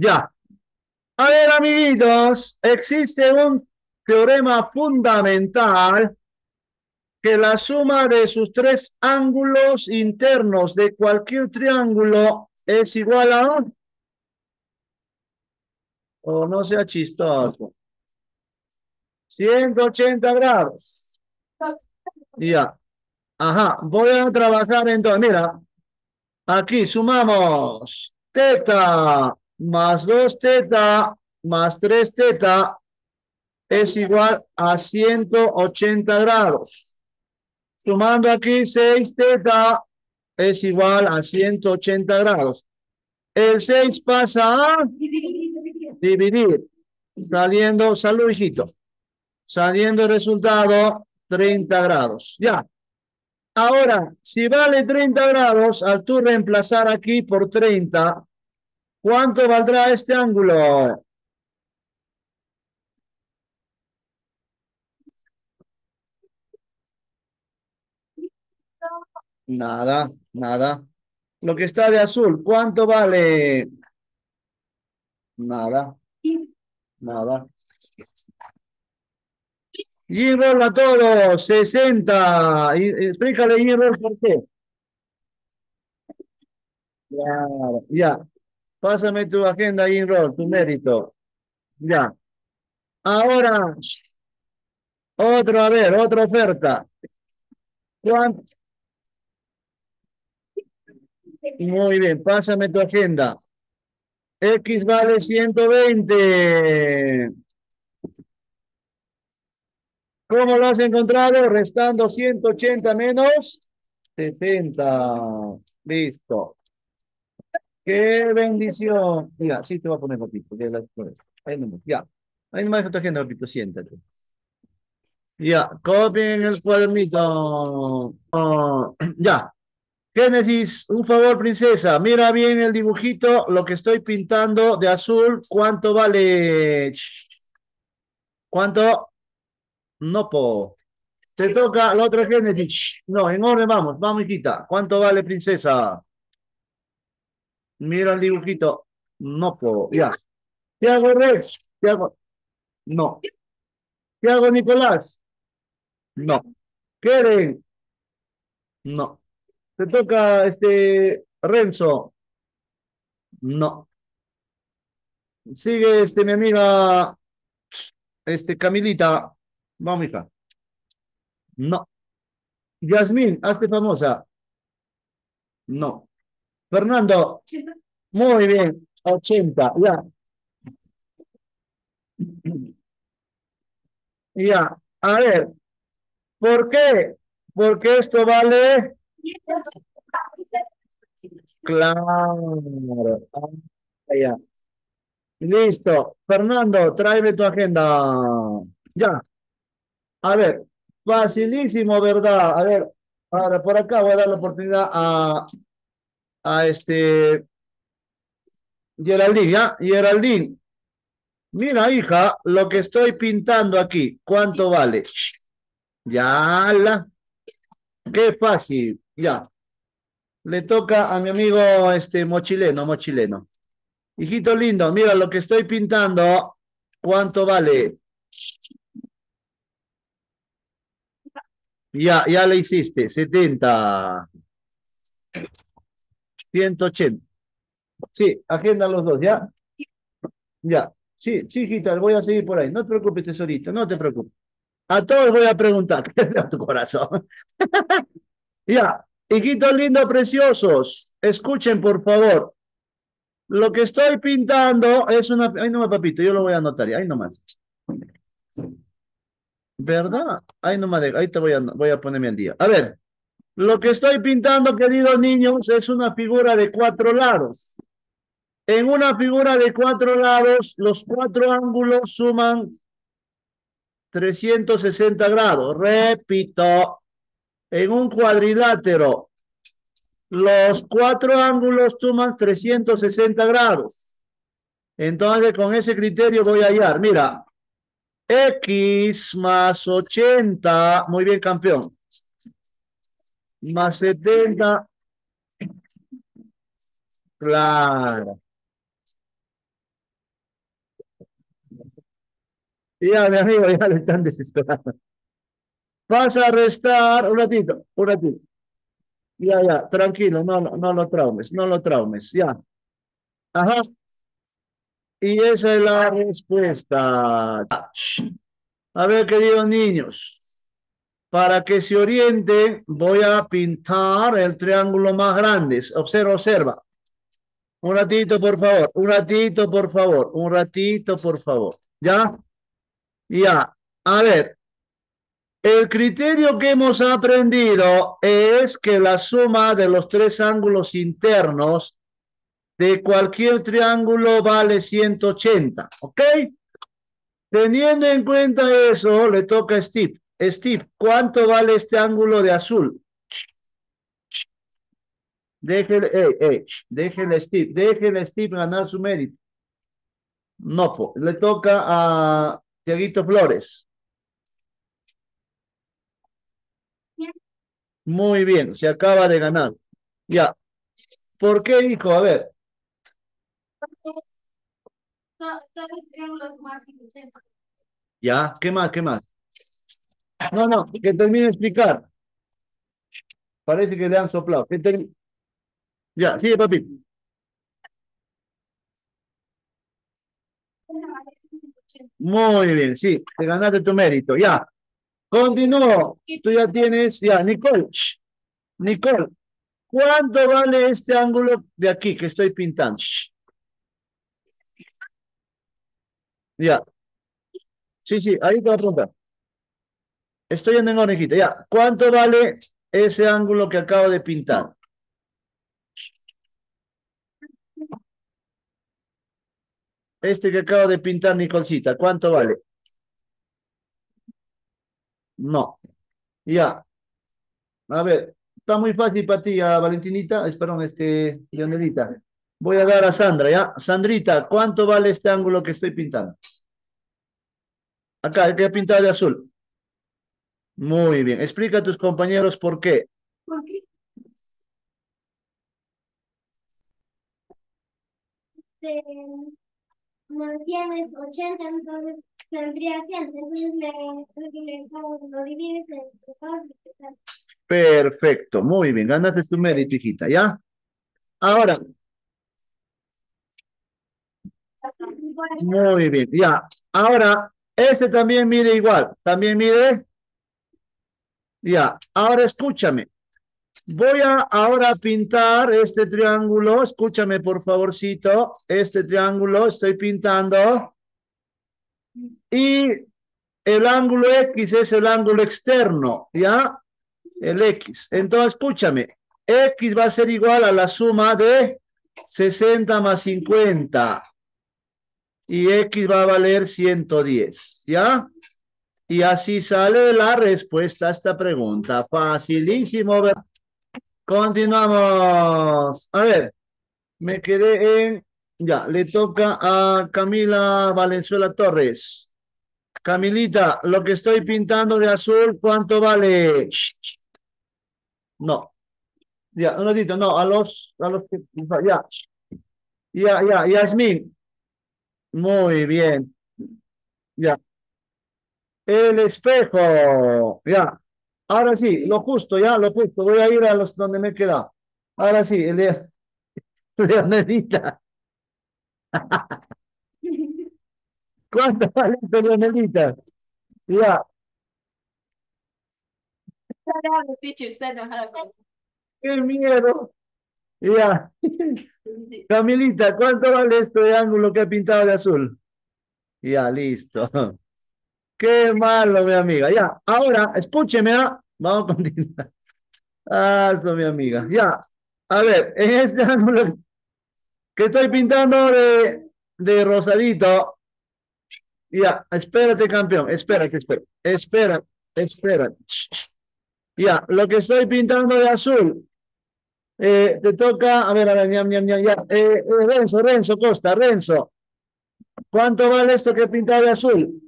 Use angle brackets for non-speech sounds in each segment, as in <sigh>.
Ya. A ver, amiguitos, existe un teorema fundamental que la suma de sus tres ángulos internos de cualquier triángulo es igual a... O no sea chistoso. 180 grados. Ya. Ajá, voy a trabajar entonces. Mira, aquí sumamos teta más 2 teta más 3 teta es igual a 180 grados. Sumando aquí 6 teta es igual a 180 grados. El 6 pasa a dividir. Saliendo, salud hijito. Saliendo el resultado 30 grados. Ya. Ahora, si vale 30 grados, al tú reemplazar aquí por 30, ¿cuánto valdrá este ángulo? Nada, nada. Lo que está de azul, ¿cuánto vale? Nada. Nada. Y a todos, 60. Y, explícale, Inrol, por qué. Claro, ya. Pásame tu agenda, Inrol, tu mérito. Ya. Ahora, otro, a ver, otra oferta. ¿Cuánto? Muy bien, pásame tu agenda. X vale 120. ¿Cómo lo has encontrado? Restando 180 menos 70. Listo. ¡Qué bendición! Mira, sí te voy a poner papito. Ahí nomás, ya. Ahí nomás tu agenda, papito, siéntate. Ya, copien el cuadernito. Oh, ya. Génesis, un favor, princesa. Mira bien el dibujito, lo que estoy pintando de azul. ¿Cuánto vale? ¿Cuánto? No, po. Te toca la otra Génesis. No, en orden vamos. Vamos, hijita. ¿Cuánto vale, princesa? Mira el dibujito. No, po. Ya. ¿Qué hago, Rex? ¿Qué hago? No. ¿Qué hago, Nicolás? No. ¿Quieren? No. Te toca, este, Renzo. No. Sigue, este, mi amiga, este, Camilita. Vamos, hija. No. Yasmín, hazte famosa. No. Fernando. Muy bien. 80, ya. Ya. A ver. ¿Por qué? Porque esto vale Claro. ya. Listo. Fernando, tráeme tu agenda. Ya. A ver, facilísimo, ¿verdad? A ver, ahora por acá voy a dar la oportunidad a, a este Geraldine, ¿ya? Geraldine. Mira, hija, lo que estoy pintando aquí, ¿cuánto vale? Ya la. Qué fácil. Ya. Le toca a mi amigo este mochileno, mochileno. Hijito lindo, mira lo que estoy pintando. ¿Cuánto vale? Ya, ya le hiciste. 70. 180. Sí, agenda los dos, ¿ya? Ya. Sí, sí, hijita, voy a seguir por ahí. No te preocupes, tesorito, no te preocupes. A todos voy a preguntar, <laughs> ¿qué es tu corazón? <laughs> ya, hijitos lindos, preciosos, escuchen por favor. Lo que estoy pintando es una... Ay, no, papito, yo lo voy a anotar, ahí nomás. ¿Verdad? Ahí nomás, ahí te voy a, voy a ponerme al día. A ver, lo que estoy pintando, queridos niños, es una figura de cuatro lados. En una figura de cuatro lados, los cuatro ángulos suman 360 grados. Repito, en un cuadrilátero, los cuatro ángulos toman 360 grados. Entonces, con ese criterio voy a hallar. Mira, X más 80, muy bien, campeón más 70. Claro. Ya, mi amigo, ya le están desesperando. Vas a restar, un ratito, un ratito. Ya, ya, tranquilo, no, no, no lo traumes, no lo traumes, ya. Ajá. Y esa es la respuesta. A ver, queridos niños para que se orienten, voy a pintar el triángulo más grande. Observa, observa. Un ratito, por favor, un ratito, por favor, un ratito, por favor. ¿Ya? Ya. A ver, el criterio que hemos aprendido es que la suma de los tres ángulos internos de cualquier triángulo vale 180, ¿ok? Teniendo en cuenta eso, le toca a Steve. Steve, ¿cuánto vale este ángulo de azul? Déjele, hey, hey, déjele Steve, déjele Steve ganar su mérito. No, le toca a Tiaguito Flores. Muy bien, se acaba de ganar. Ya. ¿Por qué, hijo? A ver. Ya, ¿qué más? ¿Qué más? No, no, que termine de explicar. Parece que le han soplado. Ya, sigue, papi. Muy bien, sí, te ganaste tu mérito. Ya. Continúo. Tú ya tienes, ya, Nicole. Nicole, ¿cuánto vale este ángulo de aquí que estoy pintando? Ya. Sí, sí, ahí te voy a preguntar. Estoy en orejita. Ya. ¿Cuánto vale ese ángulo que acabo de pintar? Este que acabo de pintar, Nicolcita, ¿cuánto vale? No. Ya. A ver, está muy fácil para ti, Valentinita, perdón, este, Leonelita. Voy a dar a Sandra, ¿ya? Sandrita, ¿cuánto vale este ángulo que estoy pintando? Acá, el que ha pintado de azul. Muy bien. Explica a tus compañeros por qué. ¿Por qué? no tienes 80, entonces tendría 100. Entonces le, le, lo divides en Perfecto, muy bien. Ganaste tu mérito, hijita, ¿ya? Ahora. Muy bien, ya. Ahora, este también mide igual. También mide. Ya. Ahora escúchame. Voy a ahora pintar este triángulo. Escúchame, por favorcito. Este triángulo estoy pintando. Y el ángulo X es el ángulo externo, ¿ya? El X. Entonces, escúchame. X va a ser igual a la suma de 60 más 50. Y X va a valer 110, ¿ya? Y así sale la respuesta a esta pregunta. Facilísimo. Continuamos. A ver, me quedé en... Ya, le toca a Camila Valenzuela Torres. Camilita, lo que estoy pintando de azul, ¿cuánto vale? No. Ya, un ratito, no, a los, a los que, ya. Ya, ya, Yasmin. Muy bien. Ya. El espejo. Ya. Ahora sí, lo justo, ya, lo justo. Voy a ir a los donde me he quedado. Ahora sí, el <laughs> Leonelita. <laughs> ¿Cuánto vale Leonelita? Ya. ¡Qué miedo! Ya. <laughs> Camilita, ¿cuánto vale esto de ángulo que ha pintado de azul? Ya, listo. Qué malo, mi amiga. Ya, ahora, escúcheme, ¿ah? vamos a continuar. Alto, mi amiga. Ya, a ver, en este ángulo que estoy pintando de, rosadito. Ya, espérate, campeón. Espera, que espera. Espera, espera. Ya, lo que estoy pintando de azul. Eh, te toca, a ver, a ver, ya. Eh, eh, Renzo, Renzo Costa, Renzo. ¿Cuánto vale esto que he pintado de azul?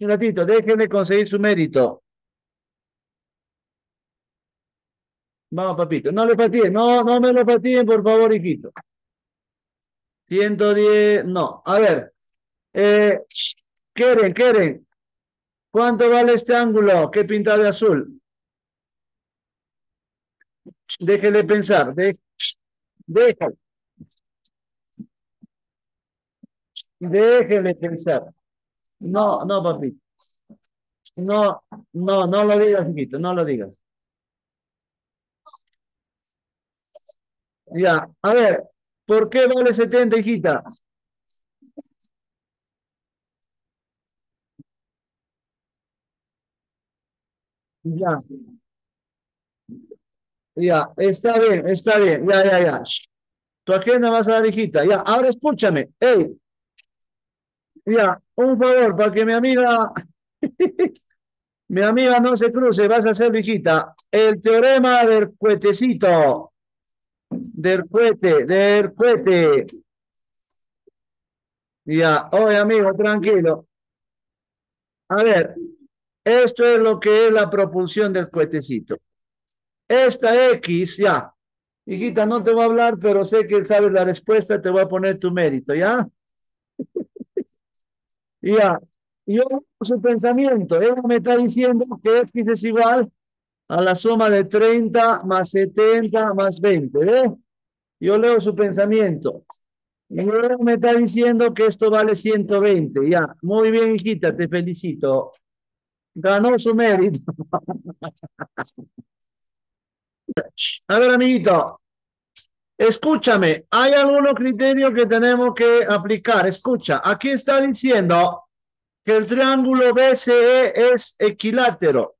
Un ratito, déjenme conseguir su mérito. Vamos, papito. No le patíen, no, no me lo patíen, por favor, hijito. 110, no. A ver. Eh, Keren, Keren. ¿Cuánto vale este ángulo que he pintado de azul? Déjele pensar. De, déjale. Déjele pensar. No, no, papi. No, no, no lo digas, hijito, no lo digas. Ya, a ver, ¿por qué vale 70, hijita? Ya. Ya, está bien, está bien, ya, ya, ya. Tu agenda vas a dar, hijita. Ya, ahora escúchame. Ey. Ya, un favor, para que mi amiga, <laughs> mi amiga no se cruce, vas a hacer, hijita, el teorema del cuetecito. Del cohete, del cohete. Ya, oye, amigo, tranquilo. A ver, esto es lo que es la propulsión del cohetecito. Esta X, ya. Hijita, no te voy a hablar, pero sé que sabes la respuesta, te voy a poner tu mérito, ¿ya? Ya. Yo, su pensamiento, ella me está diciendo que X es igual a la suma de 30 más 70 más 20, ¿ve? Yo leo su pensamiento. Y ella me está diciendo que esto vale 120, ya. Muy bien, hijita, te felicito. Ganó su mérito. <laughs> A ver, amiguito. Escúchame, hay algunos criterios que tenemos que aplicar. Escucha, aquí está diciendo que el triángulo BCE es equilátero.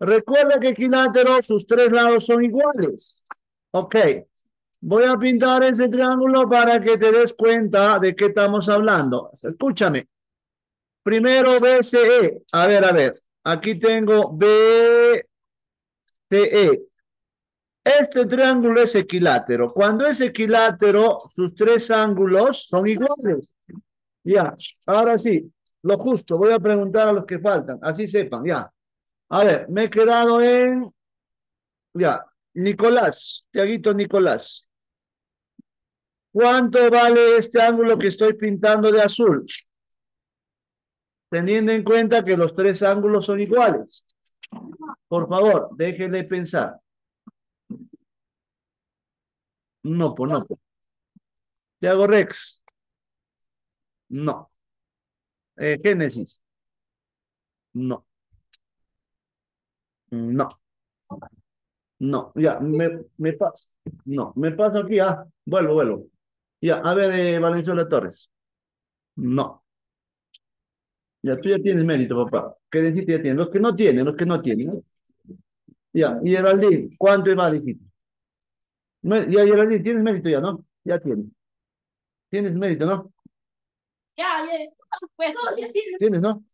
Recuerda que equilátero, sus tres lados son iguales. Ok. Voy a pintar ese triángulo para que te des cuenta de qué estamos hablando. Escúchame. Primero BCE. A ver, a ver. Aquí tengo BCE. Este triángulo es equilátero. Cuando es equilátero, sus tres ángulos son iguales. Ya, ahora sí, lo justo. Voy a preguntar a los que faltan, así sepan, ya. A ver, me he quedado en... Ya, Nicolás, Tiaguito Nicolás. ¿Cuánto vale este ángulo que estoy pintando de azul? Teniendo en cuenta que los tres ángulos son iguales. Por favor, déjenle pensar. No, pues no. Hago Rex. No. Eh, Génesis. No. No. No, ya, me, me paso. No, me paso aquí, ah, vuelvo, vuelvo. Ya, a ver, eh, Valenzuela Torres. No. Ya, tú ya tienes mérito, papá. ¿Qué decir ya tienes? Los que no tienen, los que no tienen. Ya, y Geraldine, ¿cuánto es más difícil? Ya, Geraldine, tienes mérito ya, ¿no? Ya tienes. Tienes mérito, ¿no? Ya, ya. Pues no, ya tienes. ¿Tienes, no?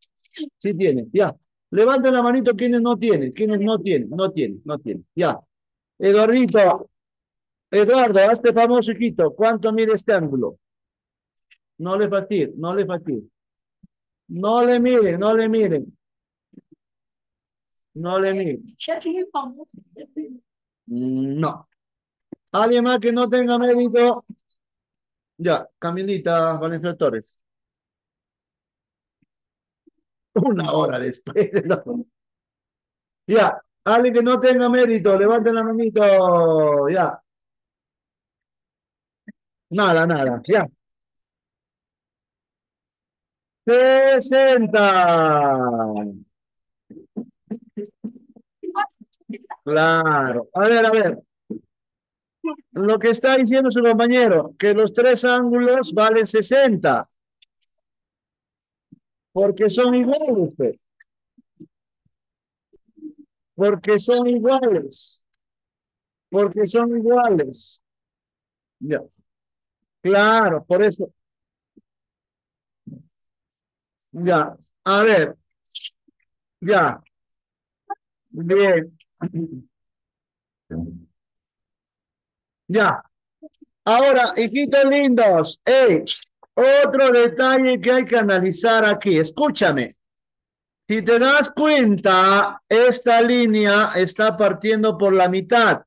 Sí tienes, ya. Levanten la manito quienes no tienen, quienes no tienen, no tienen, no tienen. Ya. Eduardito, Eduardo, hazte famoso, hijito. ¿Cuánto mide este ángulo? No le fatir, no le fatir. No le miren, no le miren. No le miren. Ya No. ¿Alguien más que no tenga mérito? Ya, Camilita Valencia Torres. Una hora después. <laughs> Ya, alguien que no tenga mérito, levanten la manito. Ya. Nada, nada, ya. 60. Claro. A ver, a ver. Lo que está diciendo su compañero, que los tres ángulos valen 60. Porque son iguales, pues. Porque son iguales. Porque son iguales. Ya. Claro, por eso. Ya. A ver. Ya. Bien. Ya. Ahora, hijitos lindos, ey, otro detalle que hay que analizar aquí. Escúchame. Si te das cuenta, esta línea está partiendo por la mitad.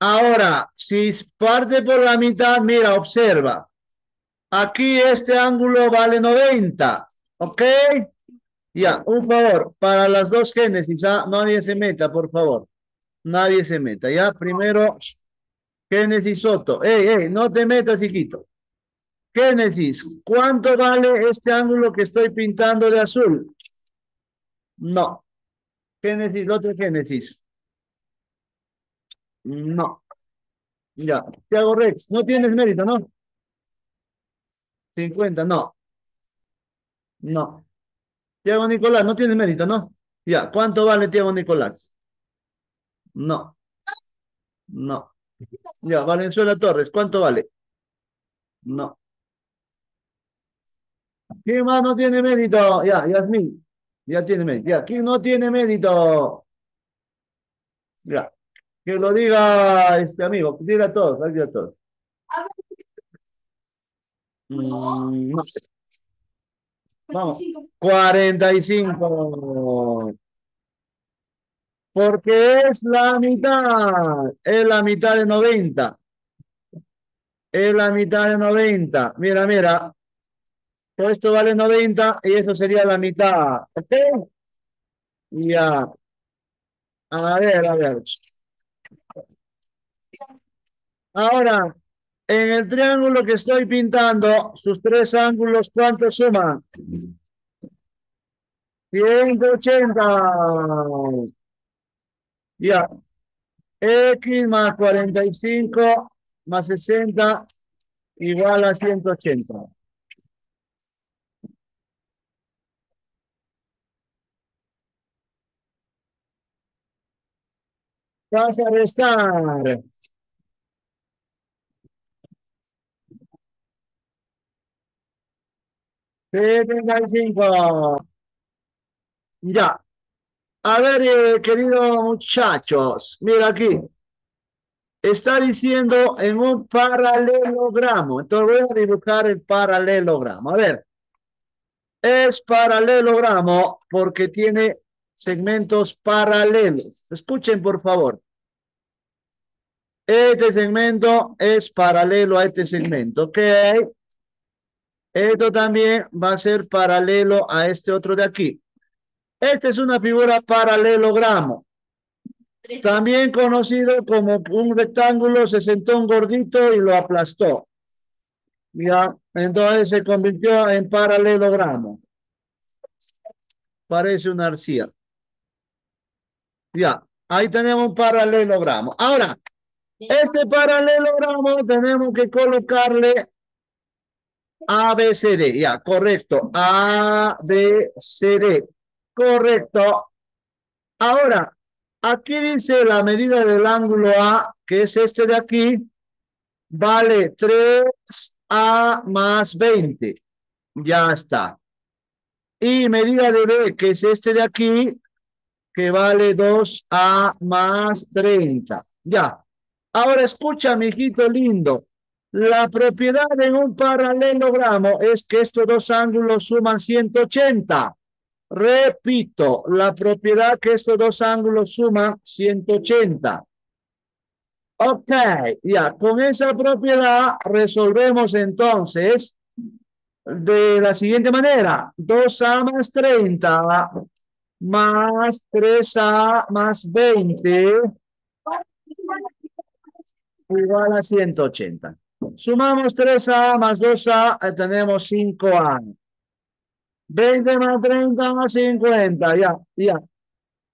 Ahora, si parte por la mitad, mira, observa. Aquí este ángulo vale 90, ¿ok? Ya, un favor, para las dos génesis, nadie se meta, por favor. Nadie se meta, ¿ya? Primero, Génesis Soto. Ey, ey, no te metas, hijito. Génesis, ¿cuánto vale este ángulo que estoy pintando de azul? No. Génesis, el otro Génesis. No. Ya, te Rex. No tienes mérito, ¿no? 50, no. No. Tiago Nicolás, no tienes mérito, ¿no? Ya, ¿cuánto vale Tiago Nicolás? No. No. Ya, Valenzuela Torres, ¿cuánto vale? No. ¿Quién más no tiene mérito? Ya, Yasmín. Ya tiene mérito. Ya, ¿quién no tiene mérito? Ya. Que lo diga este amigo, diga a todos, diga a todos. Mm, no. Vamos. 45. Porque es la mitad. Es la mitad de 90. Es la mitad de 90. Mira, mira. Todo esto vale 90 y eso sería la mitad. ¿Ok? Ya. A ver, a ver. Ahora, en el triángulo que estoy pintando, sus tres ángulos, ¿cuánto suman? 180. Ya. X más 45 más 60 igual a 180. Vas a restar. Setenta y cinco. Ya. A ver, eh, queridos muchachos, mira aquí. Está diciendo en un paralelogramo. Entonces voy a dibujar el paralelogramo. A ver. Es paralelogramo porque tiene segmentos paralelos. Escuchen, por favor. Este segmento es paralelo a este segmento, ¿ok? Esto también va a ser paralelo a este otro de aquí. Esta es una figura paralelogramo. También conocido como un rectángulo, se sentó un gordito y lo aplastó. Ya, entonces se convirtió en paralelogramo. Parece una arcilla. Ya, ahí tenemos un paralelogramo. Ahora, este paralelogramo tenemos que colocarle ABCD. Ya, correcto. ABCD. Correcto. Ahora, aquí dice la medida del ángulo A, que es este de aquí, vale 3A más 20. Ya está. Y medida de B, que es este de aquí, que vale 2A más 30. Ya. Ahora escucha, mi hijito lindo. La propiedad en un paralelogramo es que estos dos ángulos suman 180. Repito, la propiedad que estos dos ángulos suman 180. Ok, ya, con esa propiedad resolvemos entonces de la siguiente manera. 2A más 30 más 3A más 20 igual a 180. Sumamos 3A más 2A, eh, tenemos 5A. 20 más 30 más 50, ya, ya.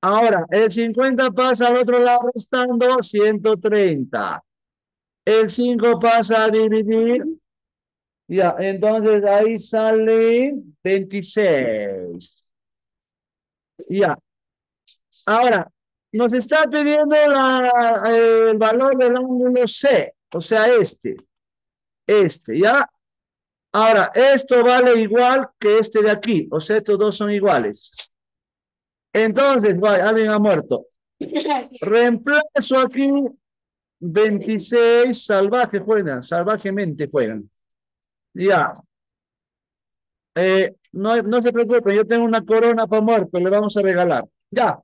Ahora, el 50 pasa al otro lado restando 130. El 5 pasa a dividir. Ya, entonces ahí sale 26. Ya. Ahora, nos está pidiendo el valor del ángulo C, o sea, este. Este, ¿ya? Ahora, esto vale igual que este de aquí, o sea, estos dos son iguales. Entonces, vaya, alguien ha muerto. <laughs> Reemplazo aquí 26 salvajes juegan, salvajemente juegan. Ya. Eh, no, no se preocupe, yo tengo una corona para muerto, le vamos a regalar. Ya.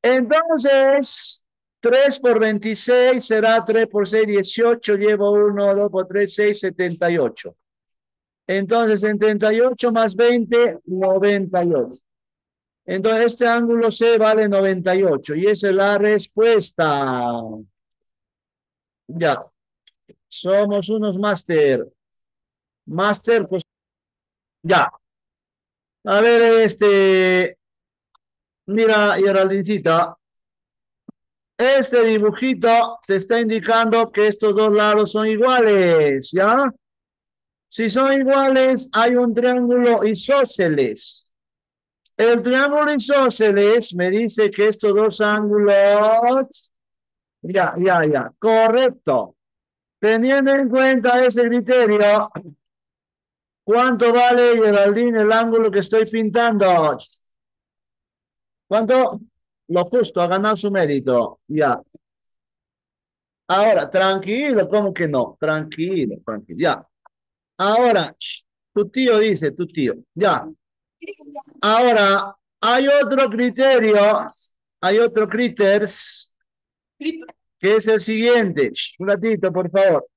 Entonces, 3 por 26 será 3 por 6, 18. Llevo 1, 2 por 3, 6, 78. Entonces, 78 más 20, 98. Entonces, este ángulo C vale 98 y esa es la respuesta. Ya. Somos unos máster. Máster, pues. Ya. A ver, este. Mira, Geraldincita. Este dibujito te está indicando que estos dos lados son iguales, ¿ya? Si son iguales, hay un triángulo isósceles. El triángulo isósceles me dice que estos dos ángulos... Ya, ya, ya. Correcto. Teniendo en cuenta ese criterio, ¿cuánto vale, Geraldine, el ángulo que estoy pintando? ¿Cuánto? Lo justo, ha ganado su mérito. Ya. Ahora, tranquilo, ¿cómo que no? Tranquilo, tranquilo. Ya. Ahora, tu tío dice, tu tío. Ya. Ahora, hay otro criterio, hay otro critters, que es el siguiente. Un ratito, por favor.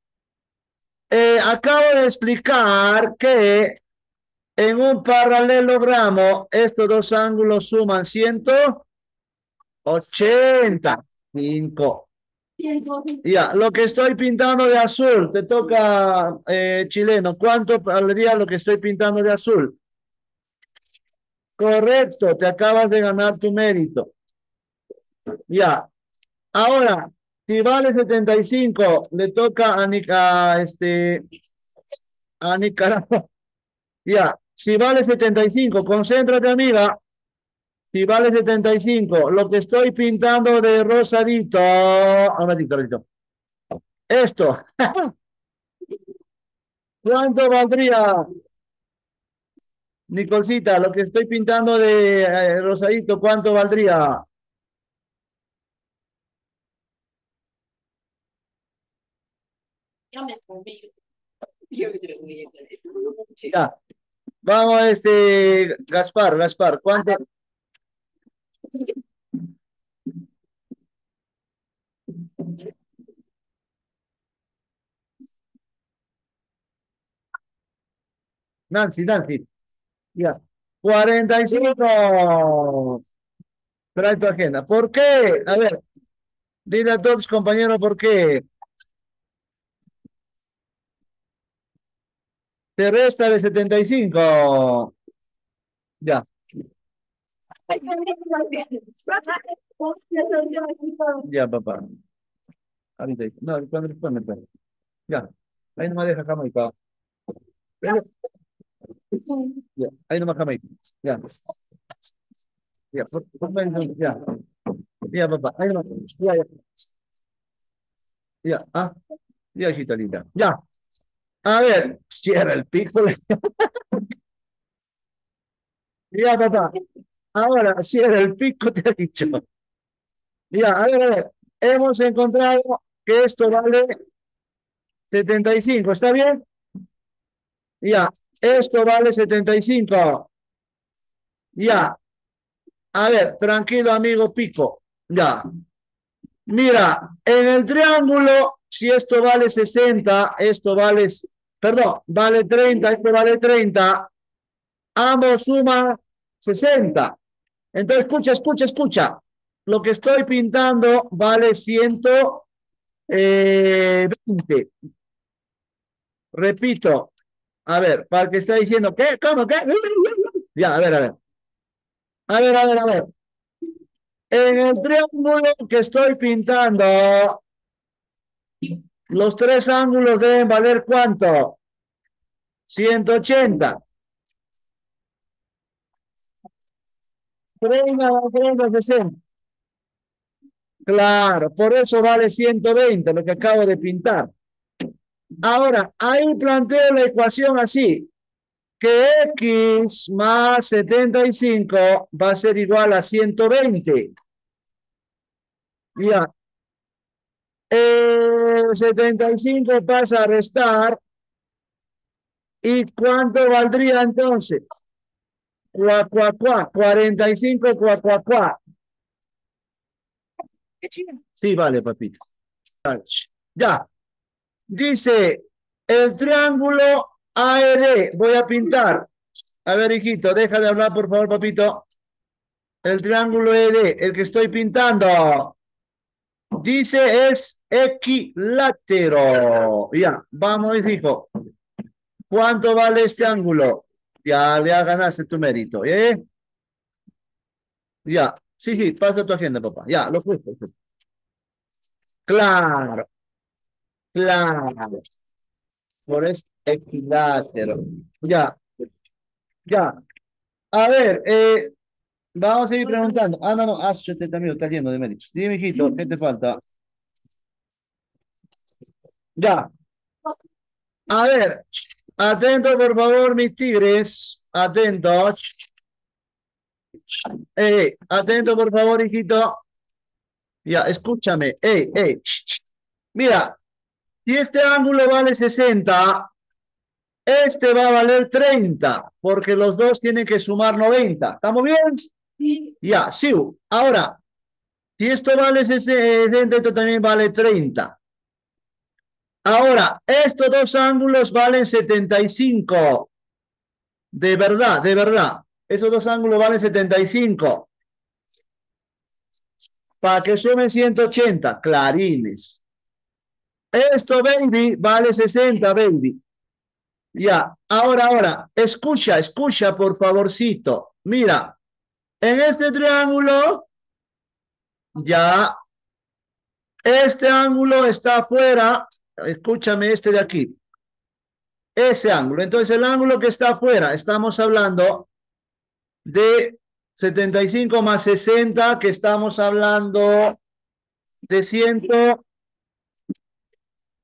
Eh, acabo de explicar que en un paralelogramo estos dos ángulos suman 185. Ya, lo que estoy pintando de azul, te toca eh, chileno. ¿Cuánto valdría lo que estoy pintando de azul? Correcto, te acabas de ganar tu mérito. Ya. Ahora, si vale 75, le toca a, a este a Nicaragua. Ya, si vale 75, concéntrate, amiga. Si vale 75, lo que estoy pintando de rosadito, un ratito, ratito. Esto. <laughs> ¿Cuánto valdría? Nicolcita, lo que estoy pintando de eh, rosadito, ¿cuánto valdría? Ya. Vamos, este, Gaspar, Gaspar, ¿cuánto? Nancy, Nancy. Ya. 45. Trae tu agenda. ¿Por qué? A ver, dile a todos compañeros por qué. Te resta de 75. Ya. <laughs> Ya, papá. Ahorita. No, cuando responde, pero. Ya. Ahí no me deja pa. Ya. Ahí no me cama y. Ya. Ya, ya. Ya, papá. Ahí no Ya, ya. Ya, ah. Ya, hijita linda. Ya. A ver, cierra el pico. <laughs> ya, papá. Ahora, cierra el pico, te he dicho. Ya, a ver, a ver. Hemos encontrado que esto vale 75, ¿está bien? Ya, esto vale 75. Ya. A ver, tranquilo, amigo Pico. Ya. Mira, en el triángulo, si esto vale 60, esto vale, perdón, vale 30, esto vale 30, ambos suman 60. Entonces, escucha, escucha, escucha. Lo que estoy pintando vale 120. Eh, Repito. A ver, para el que está diciendo, ¿qué? ¿Cómo? ¿Qué? Ya, a ver, a ver. A ver, a ver, a ver. En el triángulo que estoy pintando, los tres ángulos deben valer ¿cuánto? 180. 30, 30, 60. Claro, por eso vale 120, lo que acabo de pintar. Ahora, ahí planteo la ecuación así, que x más 75 va a ser igual a 120. Ya. Eh, 75 pasa a restar. ¿Y cuánto valdría entonces? Cuá, cuá, cuá, 45, cuá, cuá, cuá. Sí, vale, papito. Ya. Dice, el triángulo AED. Voy a pintar. A ver, hijito, deja de hablar, por favor, papito. El triángulo ED, el que estoy pintando. Dice es equilátero. Ya, vamos, hijo. ¿Cuánto vale este ángulo? Ya, ya ganaste tu mérito, ¿eh? Ya, sí, sí, pasa tu agenda, papá. Ya, lo puse. Claro, claro. Por eso, equilátero. Ya, ya. A ver, eh, vamos a seguir preguntando. Ah, no, no, ah, también está lleno de méritos. Dime, hijito, ¿qué te falta? Ya. A ver, atento por favor, mis tigres. Atentos. Eh, atento por favor, hijito. Ya, escúchame. Ey, ey. Mira, si este ángulo vale 60, este va a valer 30, porque los dos tienen que sumar 90. ¿Estamos bien? Sí. Ya, sí. Ahora, si esto vale 60, esto también vale 30. Ahora, estos dos ángulos valen 75. De verdad, de verdad. Estos dos ángulos valen 75. Para que sumen 180, clarines. Esto, baby, vale 60, baby. Ya, ahora, ahora, escucha, escucha, por favorcito. Mira, en este triángulo, ya, este ángulo está afuera escúchame este de aquí. Ese ángulo. Entonces, el ángulo que está afuera, estamos hablando de 75 más 60, que estamos hablando de 100.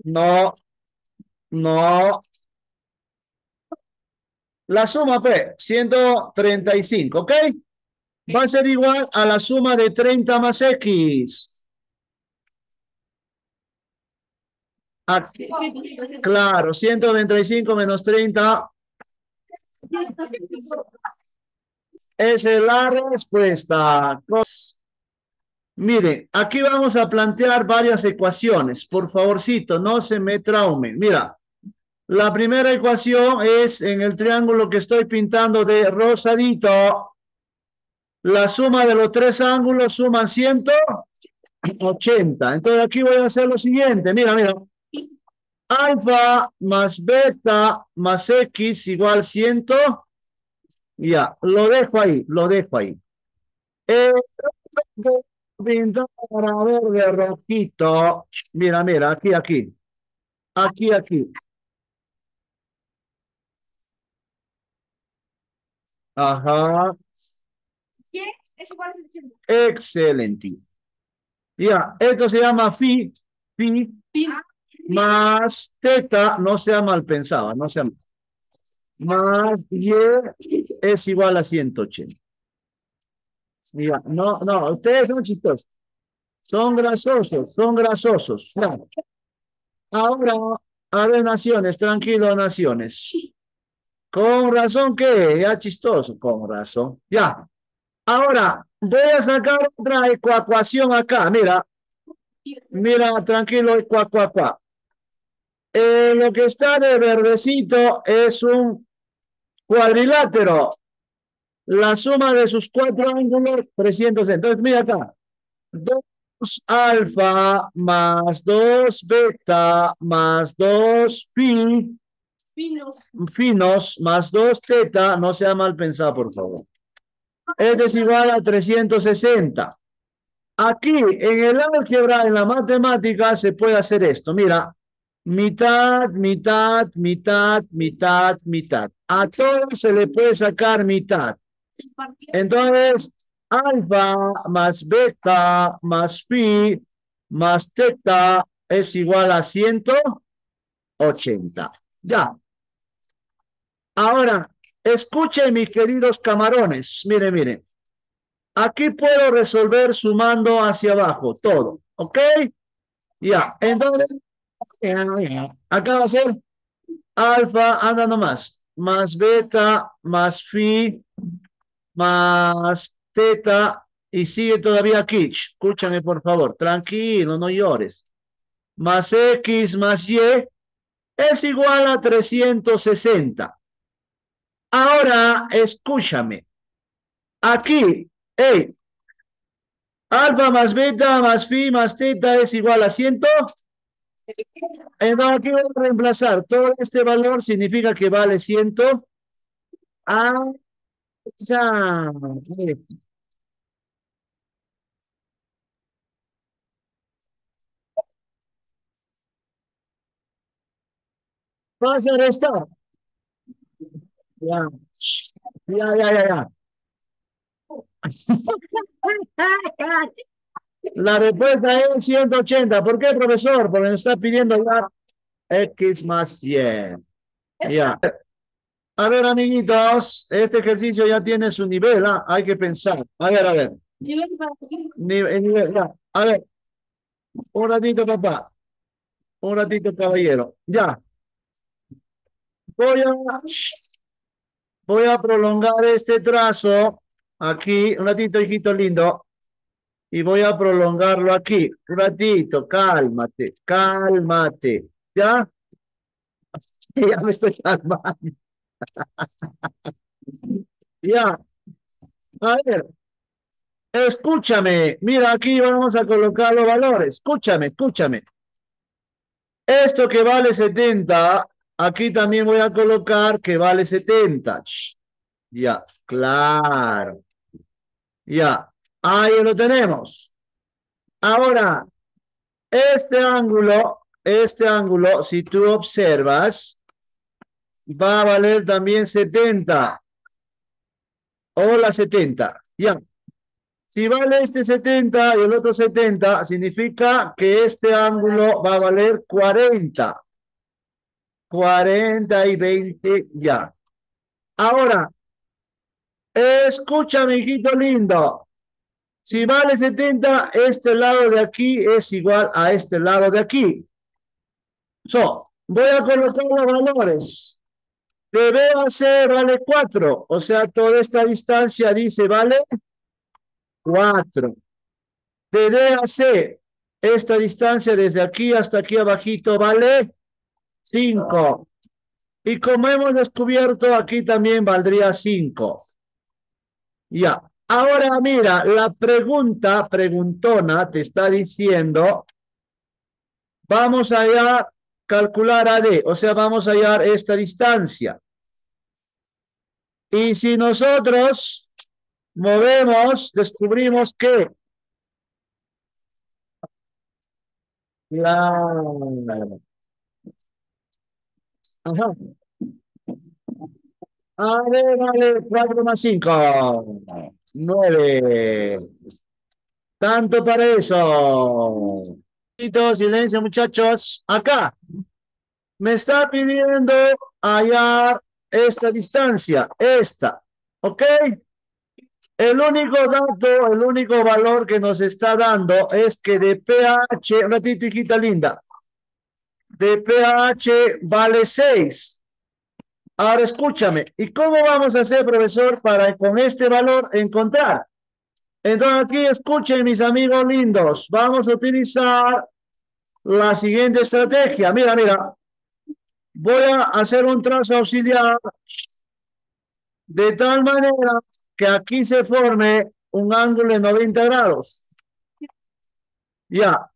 No, no. La suma, pues, 135, ¿ok? Va a ser igual a la suma de 30 más X. claro, 125 menos 30. Esa es la respuesta. Miren, aquí vamos a plantear varias ecuaciones. Por favorcito, no se me traumen. Mira, la primera ecuación es en el triángulo que estoy pintando de rosadito. La suma de los tres ángulos suma 180. Entonces aquí voy a hacer lo siguiente. Mira, mira alfa más beta más x igual 100. Ya, lo dejo ahí, lo dejo ahí. Eh, para verde rojito. Mira, mira, aquí, aquí. Aquí, aquí. Ajá. Excelente. Ya, esto se llama phi, phi, phi más teta, no sea mal pensada, no sea más y es igual a 180. no, no, ustedes son chistosos. Son grasosos, son grasosos. Ahora, a ver, naciones, tranquilo, naciones. Con razón que, ya chistoso, con razón. Ya. Ahora, voy a sacar otra ecuación acá, mira. Mira, tranquilo, cuá. Eh, lo que está de verdecito es un cuadrilátero. La suma de sus cuatro ángulos, 300. Entonces, mira acá. 2 alfa más 2 beta más 2 pi. Finos. Finos más 2 teta. No sea mal pensado, por favor. Esto es igual a 360. Aquí, en el álgebra, en la matemática, se puede hacer esto. Mira, mitad, mitad, mitad, mitad, mitad. A todo se le puede sacar mitad. Entonces, alfa más beta más pi más teta es igual a 180. Ya. Ahora, escuchen mis queridos camarones. Mire, mire. Aquí puedo resolver sumando hacia abajo todo. ¿Ok? Ya. Entonces, Acá va a ser alfa, anda nomás, más beta, más phi, más teta y sigue todavía aquí. Ch, Escúchame, por favor. Tranquilo, no llores. Más X más Y es igual a 360. Ahora, escúchame. Aquí, hey, alfa más beta más phi más teta es igual a 100. Entonces aquí voy a reemplazar. Todo este valor significa que vale 100. Ah, ya. Vas a restar. Ya. Ya, ya, ya, ya. <laughs> La respuesta es 180. ¿Por qué, profesor? Porque nos está pidiendo ya X más Y. Ya. A ver, amiguitos, este ejercicio ya tiene su nivel, ¿ah? Hay que pensar. A ver, a ver. Nivel, nivel, ya. A ver. Un ratito, papá. Un ratito, caballero. Ya. Voy a, voy a prolongar este trazo aquí. Un ratito, hijito lindo. Y voy a prolongarlo aquí. Un ratito, cálmate, cálmate. ¿Ya? <laughs> Ya me estoy calmando. <laughs> Ya. A ver. Escúchame. Mira, aquí vamos a colocar los valores. Escúchame, escúchame. Esto que vale 70, aquí también voy a colocar que vale 70. Ch, Ya, claro. Ya, ahí lo tenemos. Ahora, este ángulo, este ángulo, si tú observas, va a valer también 70. Hola, 70. Ya. Si vale este 70 y el otro 70, significa que este ángulo va a valer 40. 40 y 20, ya. Ahora, escúchame, hijito lindo. Si vale 70, este lado de aquí es igual a este lado de aquí. So, voy a colocar los valores. De B a C vale 4. O sea, toda esta distancia dice, ¿vale? 4. De D a C, esta distancia desde aquí hasta aquí abajito vale 5. Y como hemos descubierto, aquí también valdría 5. Ya. Ahora mira, la pregunta, preguntona, te está diciendo, vamos a calcular AD, o sea, vamos a hallar esta distancia. Y si nosotros movemos, descubrimos que la... Ajá. Vale, 4 más 5. 9. Tanto para eso. Silencio, muchachos. Acá. Me está pidiendo hallar esta distancia, esta. ¿Ok? El único dato, el único valor que nos está dando es que de pH, ratito, hijita linda, de pH vale 6. Ahora escúchame, ¿y cómo vamos a hacer, profesor, para con este valor encontrar? Entonces aquí escuchen, mis amigos lindos, vamos a utilizar la siguiente estrategia. Mira, mira, voy a hacer un trazo auxiliar de tal manera que aquí se forme un ángulo de 90 grados. Ya.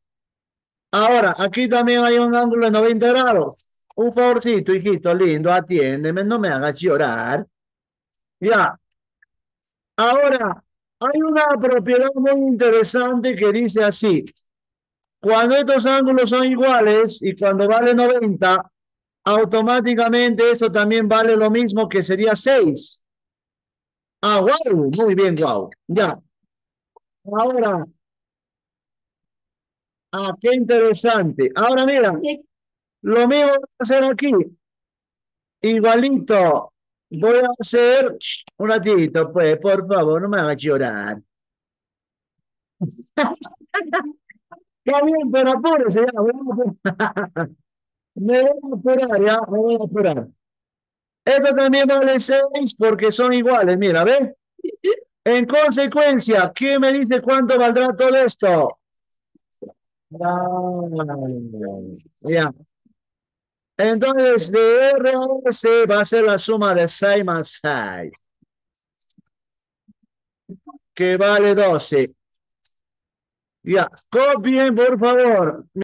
Ahora, aquí también hay un ángulo de 90 grados. Un favorcito, hijito lindo, atiéndeme, no me hagas llorar. Ya. Ahora, hay una propiedad muy interesante que dice así. Cuando estos ángulos son iguales y cuando vale 90, automáticamente esto también vale lo mismo que sería 6. Ah, wow, muy bien, wow. Ya. Ahora. Ah, qué interesante. Ahora mira, lo mismo voy a hacer aquí. Igualito. Voy a hacer un ratito, pues, por favor, no me hagas llorar. <laughs> Está bien, pero apúrese ya. <laughs> Me voy a apurar, ya, me voy a apurar. Esto también vale 6 porque son iguales, mira, ¿ves? En consecuencia, ¿quién me dice cuánto valdrá todo esto? Ya. Entonces, de R a S va a ser la suma de 6 más 6. Que vale 12. Ya, copien, por favor.